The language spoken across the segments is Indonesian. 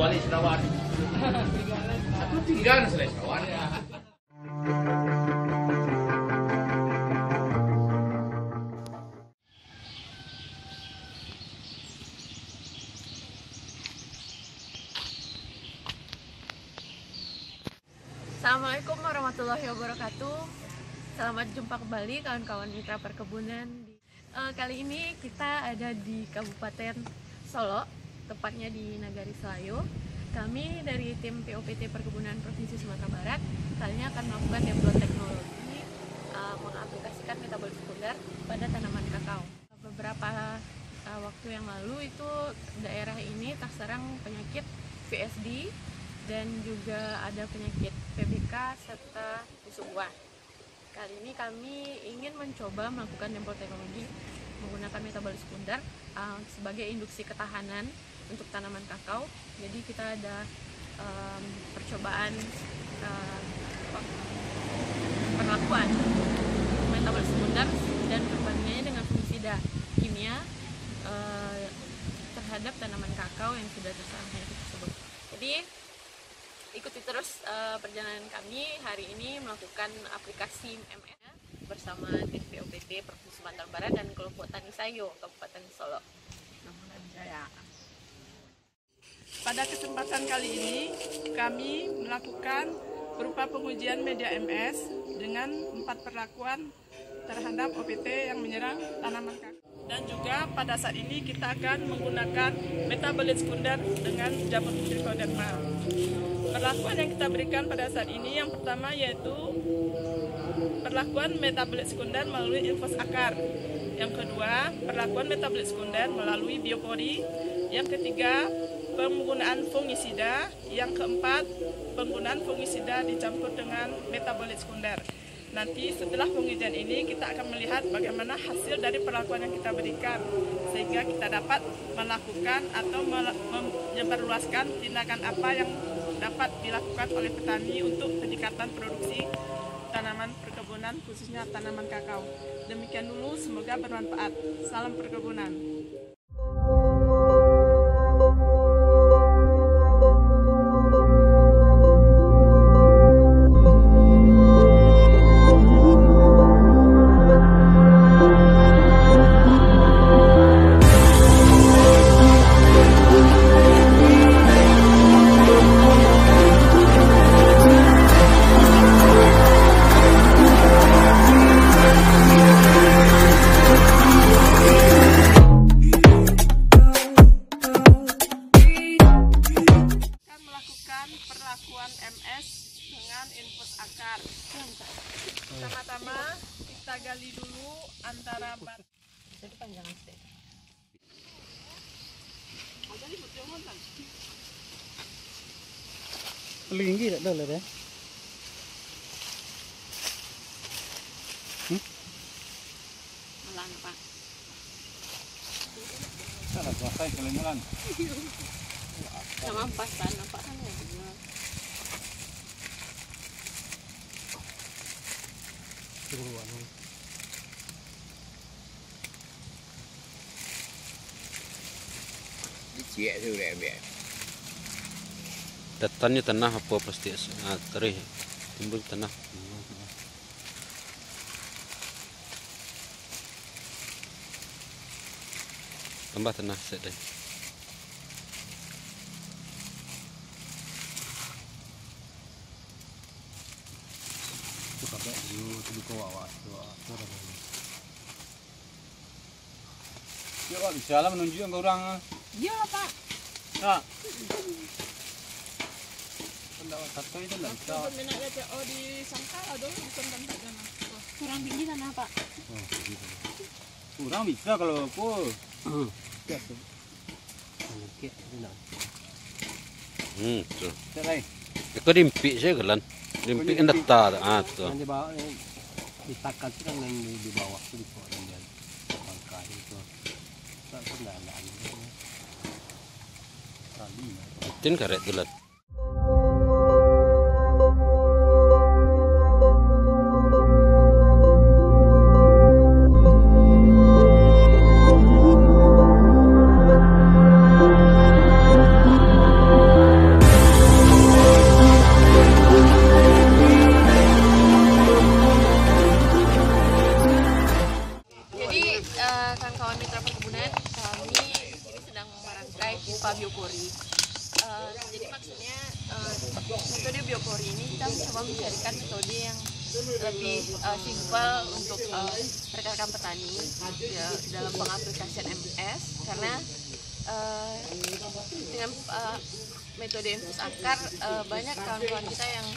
balik Serawan. Aku tinggal di Serawan. Assalamualaikum warahmatullahi wabarakatuh. Selamat jumpa kembali kawan-kawan mitra perkebunan. Eh, kali ini kita ada di Kabupaten Solo, tepatnya di Nagari Selayu. Kami dari tim POPT Perkebunan Provinsi Sumatera Barat kali ini akan melakukan deploy teknologi eh, mengaplikasikan metabolis sekunder pada tanaman kakao. Beberapa eh, waktu yang lalu itu daerah ini terserang penyakit VSD dan juga ada penyakit PBK serta busuk buah. Kali ini kami ingin mencoba melakukan dempol teknologi menggunakan metabolis sekunder uh, sebagai induksi ketahanan untuk tanaman kakao. Jadi kita ada um, percobaan uh, perlakuan metabolis sekunder dan perbandingannya dengan fungisida kimia uh, terhadap tanaman kakao yang sudah terserang penyakit tersebut. Jadi ikuti terus uh, perjalanan kami hari ini melakukan aplikasi MS bersama tim POPT Provinsi Sumatera Barat dan kelompok Tani Sayo Kabupaten Solo. Jaya. Pada kesempatan kali ini kami melakukan berupa pengujian media MS dengan empat perlakuan terhadap OPT yang menyerang tanaman kakao. Dan juga pada saat ini kita akan menggunakan metabolit sekunder dengan jamur trichoderma. Perlakuan yang kita berikan pada saat ini yang pertama yaitu perlakuan metabolit sekunder melalui infus akar. Yang kedua, perlakuan metabolit sekunder melalui biopori. Yang ketiga, penggunaan fungisida. Yang keempat, penggunaan fungisida dicampur dengan metabolit sekunder. Nanti setelah pengujian ini kita akan melihat bagaimana hasil dari perlakuan yang kita berikan sehingga kita dapat melakukan atau menyebarluaskan tindakan apa yang dapat dilakukan oleh petani untuk peningkatan produksi tanaman perkebunan khususnya tanaman kakao. Demikian dulu semoga bermanfaat. Salam perkebunan. Antara bat. Jadi panjangan stek. Tinggi tak ada lah deh. Melan Pak. Salah selesai kalimulan. Sama pas kan nampak kan ya. Dicek tu dah biar. Datanya tanah apa pasti ah, terih timbul tanah. Tambah tanah sedih. Tu pakai you tu buka awak tu. Dah. Ya Pak, bisa lah menunjukkan ke orang. Iya Pak. Satu itu lah di Sangkar ada di sana. Kurang tinggi tanah Pak. Oh, begitu. Kurang bisa kalau aku. Benar. Hmm, tu. Tak lain. Iko dimpi saya gelan. Dimpi kan datar. Ah, tu. Yang di bawah ni ditakan tu kan yang di, di bawah tu di bawah dan dia bangkai itu. Tak pernah ada Kali lah. Tin karet gelan. Maksudnya eh, metode biopori ini kita mencoba mencarikan metode yang lebih eh, simpel untuk eh, rekan-rekan petani ya, dalam pengaplikasian MS karena eh, dengan eh, metode infus akar eh, banyak kawan-kawan kita yang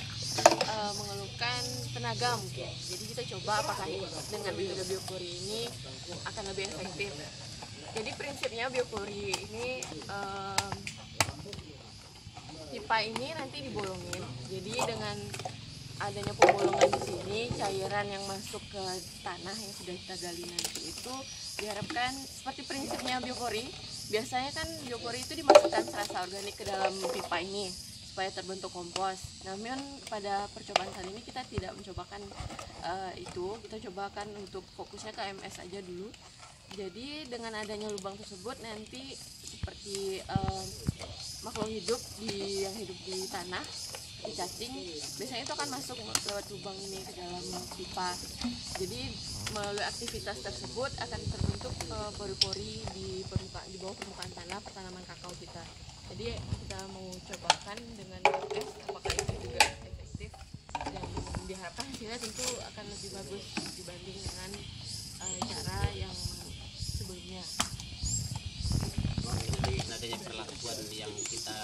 eh, mengeluhkan tenaga mungkin. Jadi kita coba apakah dengan metode biopori ini akan lebih efektif. Jadi prinsipnya biopori ini em, pipa ini nanti dibolongin. Jadi dengan adanya pembolongan di sini, cairan yang masuk ke tanah yang sudah kita gali nanti itu diharapkan seperti prinsipnya biopori. Biasanya kan biopori itu dimasukkan serasa organik ke dalam pipa ini supaya terbentuk kompos. Namun pada percobaan kali ini kita tidak mencobakan eh, itu, kita cobakan untuk fokusnya ke MS aja dulu. Jadi dengan adanya lubang tersebut nanti seperti eh, makhluk hidup di yang hidup di tanah di cacing biasanya itu akan masuk lewat lubang ini ke dalam pipa. Jadi melalui aktivitas tersebut akan terbentuk eh, pori-pori di permukaan di bawah permukaan tanah tanaman kakao kita. Jadi kita mau cobakan dengan es apakah itu juga efektif dan diharapkan hasilnya tentu akan lebih bagus dibanding dengan eh, cara yang sebelumnya Adanya perlakuan yang kita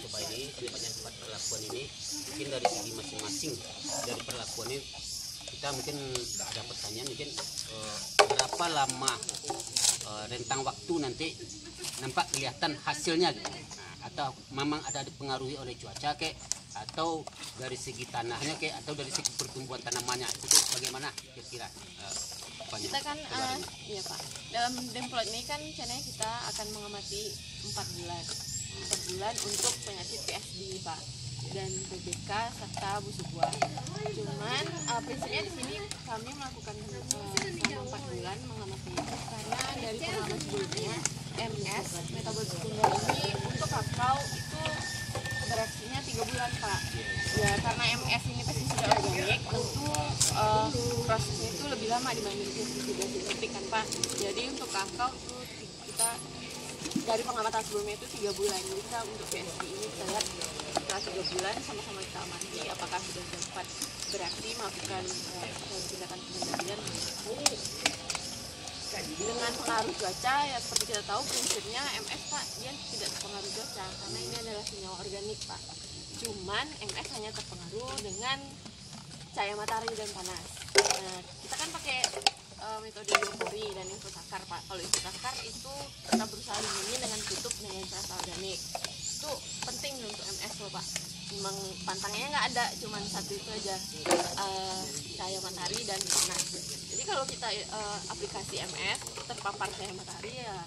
coba ini, sifatnya sifat perlakuan ini, mungkin dari segi masing-masing dari perlakuan ini kita mungkin ada pertanyaan mungkin eh, berapa lama eh, rentang waktu nanti nampak kelihatan hasilnya gitu. Atau memang ada dipengaruhi oleh cuaca kek atau dari segi tanahnya kek atau dari segi pertumbuhan tanamannya itu bagaimana kira-kira eh, apanya? kita kan eh, iya pak. Dalam demplot ini kan channel kita akan mengamati empat bulan. Empat bulan untuk penyakit PSD pak. Dan PBK serta busuk buah cuman eh, prinsipnya di sini kami melakukan eh, selama empat bulan mengamati. Itu karena dari pengalaman sebelumnya MS metabolisme ini untuk kakao itu bereaksinya tiga bulan pak. Ya karena MS ini pestisida organik tentu eh, prosesnya itu lebih lama dibanding sintetik kan pak. Jadi untuk kakao ti- kita dari pengamatan sebelumnya itu tiga bulan. Jadi kita untuk PSD ini kita lihat setelah tiga bulan sama-sama kita amati apakah sudah dapat bereaksi melakukan eh, tindakan pengendalian. Dengan pengaruh cuaca ya seperti kita tahu prinsipnya MS pak dia tidak terpengaruh cuaca karena ini adalah senyawa organik pak. Cuman MS hanya terpengaruh dengan cahaya matahari dan panas. Nah kita kan pakai eh, metode biopori dan infus akar pak. Kalau infus akar itu kita berusaha lindungi dengan tutup dengan serasa organik. Itu penting untuk MS loh pak. Memang pantangnya nggak ada cuman satu itu aja. Eh, cahaya matahari dan panas. Jadi kalau kita eh, aplikasi MS terpapar cahaya matahari ya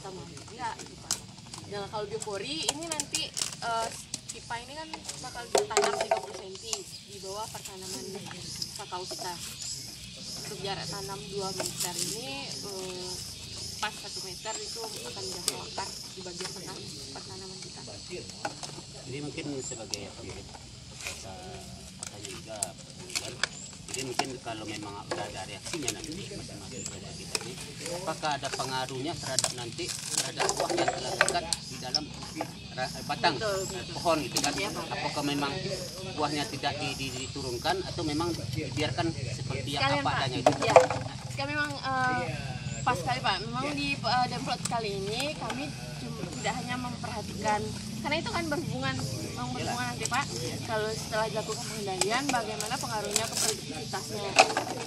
sama enggak gitu. Nah kalau biopori ini nanti eh, pipa ini kan bakal ditanam 30 cm di bawah pertanaman kakao kita. Untuk jarak tanam 2 meter ini eh, pas 1 meter itu akan jangkau akar di bagian tengah pertanaman kita. Jadi mungkin sebagai apa mungkin kita katanya juga jadi mungkin kalau memang ada ada reaksinya nanti masing-masing pada kita ini apakah ada pengaruhnya terhadap nanti terhadap buah yang telah dekat di dalam batang Betul, eh, pohon gitu kan? Pak. apakah memang buahnya tidak di- di- diturunkan atau memang dibiarkan seperti yang Sekalian apa Pak, adanya itu ya, kan memang eh, pas sekali Pak, memang di eh, demplot kali ini kami tidak hanya memperhatikan karena itu kan berhubungan berhubungan nanti Pak. Kalau setelah dilakukan pengendalian bagaimana pengaruhnya ke produktivitasnya?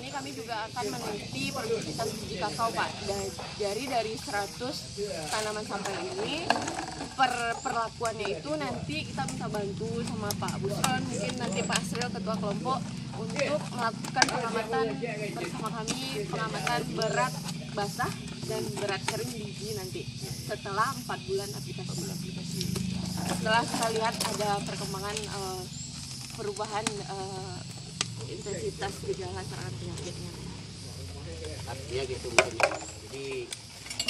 Ini kami juga akan meneliti produktivitas biji kakao Pak. Da- dari dari 100 tanaman sampel ini per perlakuannya itu nanti kita minta bantu sama Pak Busron mungkin nanti Pak Asril ketua kelompok untuk melakukan pengamatan bersama kami pengamatan berat basah dan berat kering biji nanti setelah empat bulan aplikasi setelah kita lihat ada perkembangan eh, perubahan eh, intensitas gejala serangan penyakitnya. Artinya gitu jadi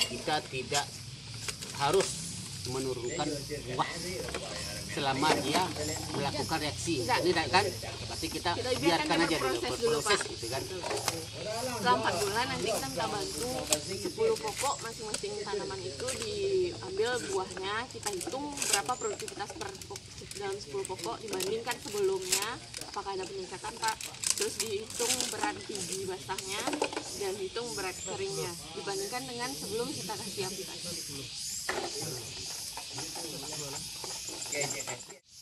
kita tidak harus menurunkan buah selama dia melakukan reaksi. Ini kan? Berarti kita, Kita biarkan aja dulu berproses dulu, gitu kan? Setelah 4 bulan nanti kita bantu. 10 pokok masing-masing tanaman itu diambil buahnya. Kita hitung berapa produktivitas per dalam 10 pokok dibandingkan sebelumnya. Apakah ada peningkatan pak? Terus dihitung berat biji basahnya dan hitung berat keringnya dibandingkan dengan sebelum kita kasih aplikasi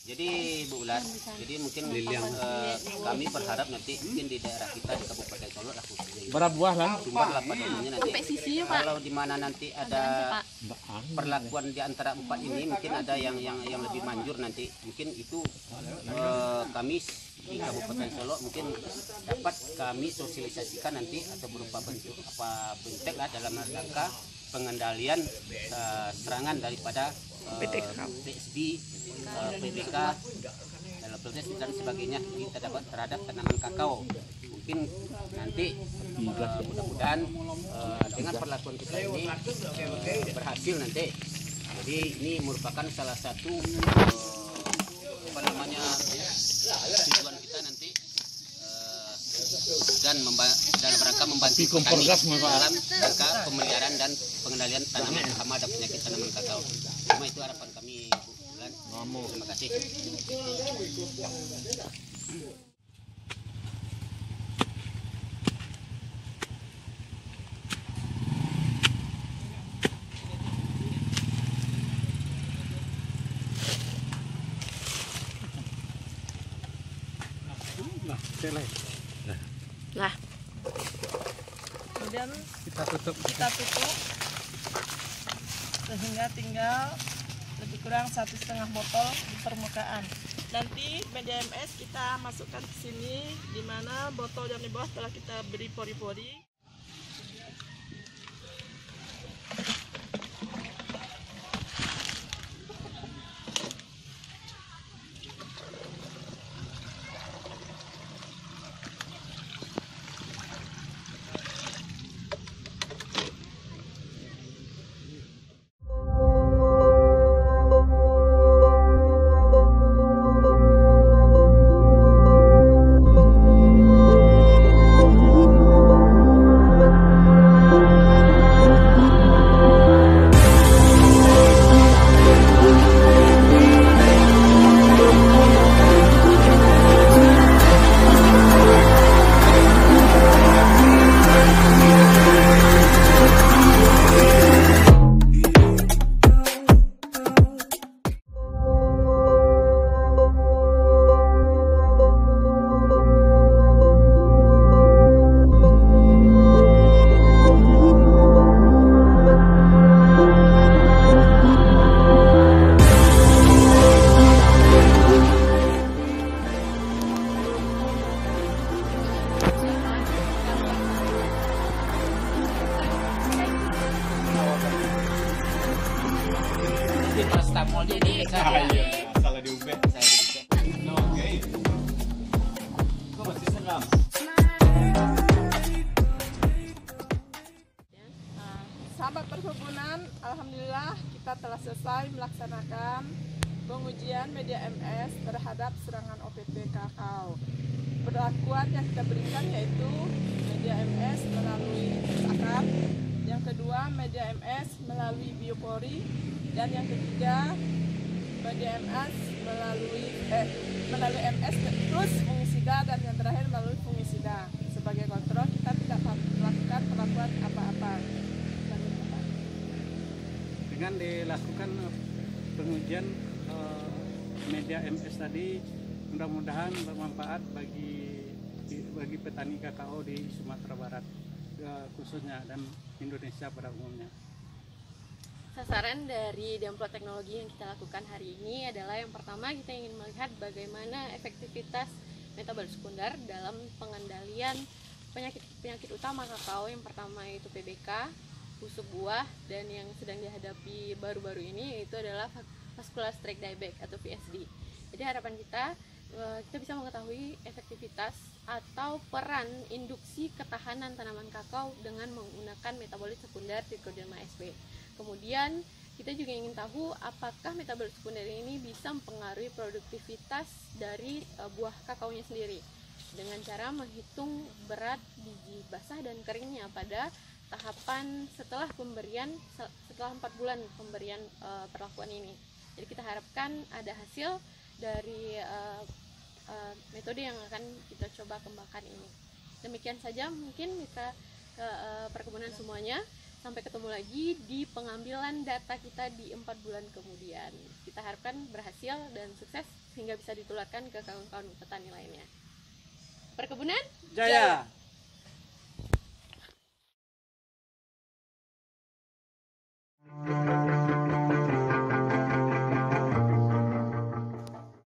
Jadi Bu Ulat, jadi mungkin eh, kami berharap nanti mungkin di daerah kita di Kabupaten Solo lah khususnya Berapa buah lah? jumlah lah pada umumnya nanti sampai sisi Pak. kalau di mana nanti ada perlakuan di antara empat ini mungkin ada yang yang yang lebih manjur nanti mungkin itu eh, kami di Kabupaten Solo mungkin dapat kami sosialisasikan nanti atau berupa bentuk apa bentuk lah dalam rangka pengendalian eh, serangan daripada eh, PSB, dalam proses dan sebagainya kita dapat terhadap tanaman kakao. Mungkin nanti eh, mudah-mudahan eh, dengan perlakuan kita ini eh, berhasil nanti. Jadi ini merupakan salah satu apa namanya tujuan kita nanti dan dalam rangka membantu petani dalam rangka pemeliharaan dan pengendalian tanaman hama dan penyakit tanaman kakao. Cuma itu harapan kami Bu Bulan. Terima kasih. nah kemudian Kita tutup. kita tutup sehingga tinggal lebih kurang satu setengah botol di permukaan. Nanti media MS kita masukkan ke sini di mana botol yang di bawah telah kita beri pori-pori Perkebunan, Alhamdulillah kita telah selesai melaksanakan pengujian media MS terhadap serangan OPT kakao. Perlakuan yang kita berikan yaitu media MS melalui akar, yang kedua media MS melalui biopori, dan yang ketiga media MS melalui eh, melalui MS plus fungisida dan yang terakhir melalui fungisida. Sebagai kontrol kita tidak melakukan perlakuan apa-apa. Dengan dilakukan eh, pengujian eh, media MS tadi. Mudah-mudahan bermanfaat bagi bagi petani kakao di Sumatera Barat eh, khususnya dan Indonesia pada umumnya. Sasaran dari Demplot Teknologi yang kita lakukan hari ini adalah yang pertama kita ingin melihat bagaimana efektivitas metabol sekunder dalam pengendalian penyakit-penyakit utama kakao. Yang pertama yaitu PBK, busuk buah dan yang sedang dihadapi baru-baru ini yaitu adalah vascular streak dieback atau VSD. Jadi harapan kita eh, kita bisa mengetahui efektivitas atau peran induksi ketahanan tanaman kakao dengan menggunakan metabolit sekunder Trichoderma sp. Kemudian kita juga ingin tahu apakah metabol sekunder ini bisa mempengaruhi produktivitas dari uh, buah kakaonya sendiri dengan cara menghitung berat biji basah dan keringnya pada tahapan setelah pemberian setelah empat bulan pemberian uh, perlakuan ini. Jadi kita harapkan ada hasil dari uh, uh, metode yang akan kita coba kembangkan ini. Demikian saja mungkin kita uh, perkebunan semuanya. Sampai ketemu lagi di pengambilan data kita di empat bulan kemudian. Kita harapkan berhasil dan sukses sehingga bisa ditularkan ke kawan-kawan petani lainnya. Perkebunan Jaya. Jaya. Música